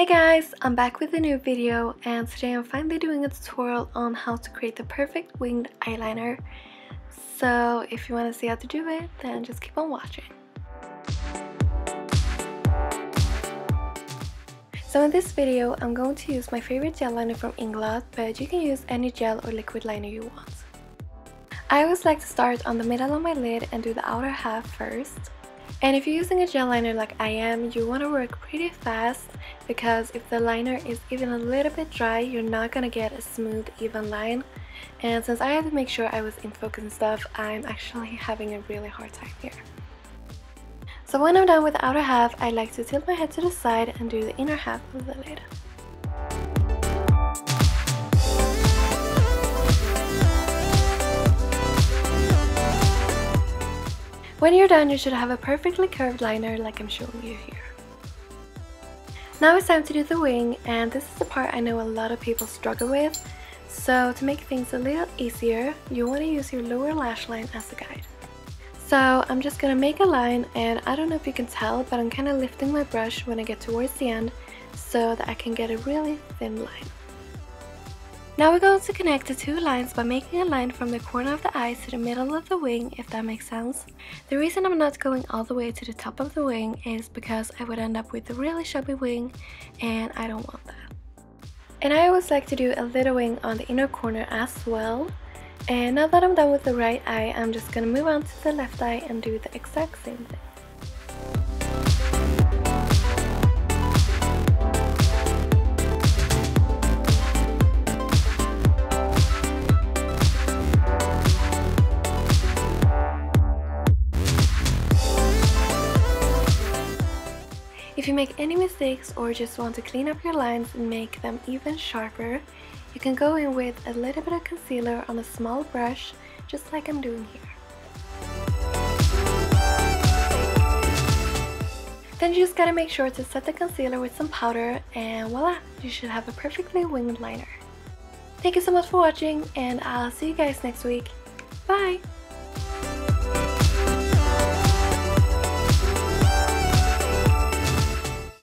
Hey guys, I'm back with a new video and today I'm finally doing a tutorial on how to create the perfect winged eyeliner. So if you want to see how to do it, then just keep on watching. So in this video, I'm going to use my favorite gel liner from Inglot, but you can use any gel or liquid liner you want. I always like to start on the middle of my lid and do the outer half first. And if you're using a gel liner like I am, you want to work pretty fast because if the liner is even a little bit dry, you're not going to get a smooth, even line. And since I had to make sure I was in focus and stuff, I'm actually having a really hard time here. So when I'm done with the outer half, I like to tilt my head to the side and do the inner half of the lid. When you're done, you should have a perfectly curved liner like I'm showing you here. Now it's time to do the wing and this is the part I know a lot of people struggle with. So to make things a little easier, you want to use your lower lash line as a guide. So I'm just gonna make a line and I don't know if you can tell but I'm kind of lifting my brush when I get towards the end so that I can get a really thin line. Now we're going to connect the two lines by making a line from the corner of the eye to the middle of the wing, if that makes sense. The reason I'm not going all the way to the top of the wing is because I would end up with a really chubby wing and I don't want that. And I always like to do a little wing on the inner corner as well. And now that I'm done with the right eye, I'm just gonna move on to the left eye and do the exact same thing. If you make any mistakes or just want to clean up your lines and make them even sharper, you can go in with a little bit of concealer on a small brush, just like I'm doing here. Then you just gotta make sure to set the concealer with some powder and voila, you should have a perfectly winged liner. Thank you so much for watching and I'll see you guys next week. Bye!